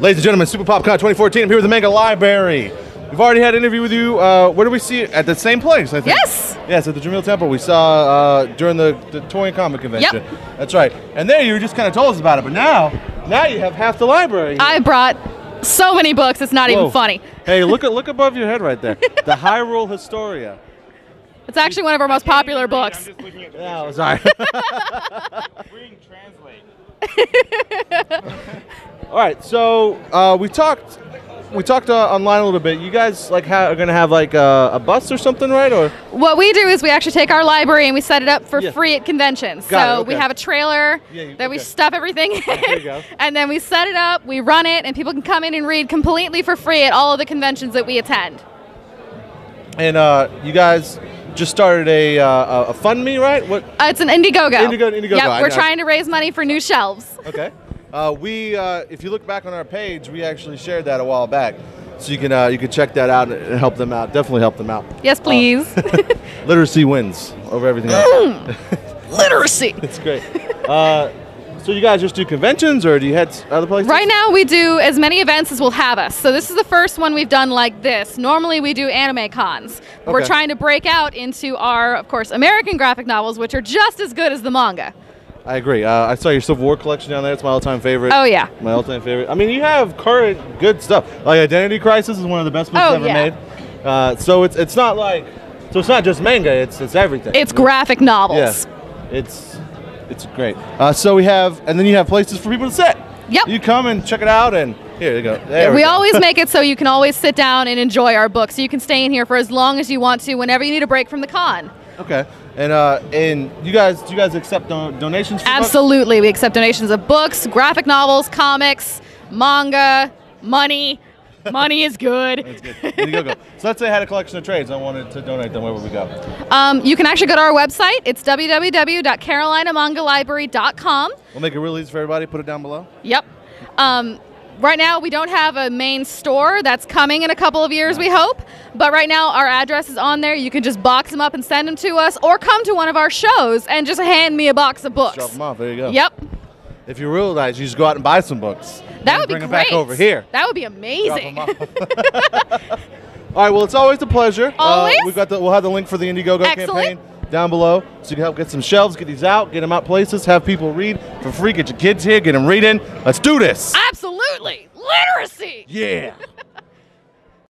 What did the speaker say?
Ladies and gentlemen, SupahPop Con 2014. I'm here with the Manga Library. We've already had an interview with you. Uh, where did we see it? At the same place, I think. Yes. Yes, at the Jamil Temple. We saw uh, during the, the Toy and Comic Convention. Yep. That's right. And there you just kind of told us about it. But now, now you have half the library. here. I brought so many books, it's not Whoa. even funny. Hey, look at look above your head right there. the Hyrule Historia. It's actually one of our most popular books. I'm just looking at Yeah, oh, sorry. Reading translate. All right, so uh, we talked. We talked uh, online a little bit. You guys like ha- are gonna have like uh, a bus or something, right? Or What we do is we actually take our library and we set it up for Yeah. free at conventions. Got so we have a trailer Yeah, you- that we stuff everything in. There you go. and then we set it up, we run it, and people can come in and read completely for free at all of the conventions that we attend. and uh, you guys just started a uh, a fund me, right? What? Uh, it's an Indiegogo. Indigo- Indiegogo, Yep, we're trying to raise money for new shelves. Okay. Uh, we, uh, if you look back on our page, we actually shared that a while back, so you can uh, you can check that out and help them out. Definitely help them out. Yes, please. Literacy wins over everything else. Literacy. it's great. Uh, so you guys just do conventions, or do you head other places? Right now, we do as many events as will have us. So this is the first one we've done like this. Normally, we do anime cons. But We're trying to break out into our, of course, American graphic novels, which are just as good as the manga. I agree. Uh, I saw your Civil War collection down there. It's my all-time favorite. Oh yeah. My all-time favorite. I mean, you have current good stuff. Like Identity Crisis is one of the best books Oh, ever yeah. made. Uh, so it's it's not like so it's not just manga. It's it's everything. It's graphic novels. Yeah, it's it's great. Uh, so we have, and then you have places for people to sit. Yep. You come and check it out, and here you go. There we, we go. always make it so you can always sit down and enjoy our books. So you can stay in here for as long as you want to, whenever you need a break from the con. Okay. And uh, and you guys, do you guys accept don- donations? For books? Absolutely, we accept donations of books, graphic novels, comics, manga, money. Money is good. That's good. Indiegogo. so let's say I had a collection of trades. I wanted to donate them. Where would we go? Um, you can actually go to our website. It's www.carolinamangalibrary.com. We'll make it real easy for everybody. Put it down below. Yep. Um, right now, we don't have a main store. That's coming in a couple of years, we hope. But right now, our address is on there. You can just box them up and send them to us, or come to one of our shows and just hand me a box of books. Drop them off. There you go. Yep. If you realize, you just go out and buy some books. That would be bring great. them back over here. That would be amazing. All right. Well, it's always a pleasure. Always? Uh, we've got the. We'll have the link for the Indiegogo Excellent. campaign down below, so you can help get some shelves, get these out, get them out places, have people read for free. Get your kids here, get them reading. Let's do this. Absolutely. Literacy. Yeah.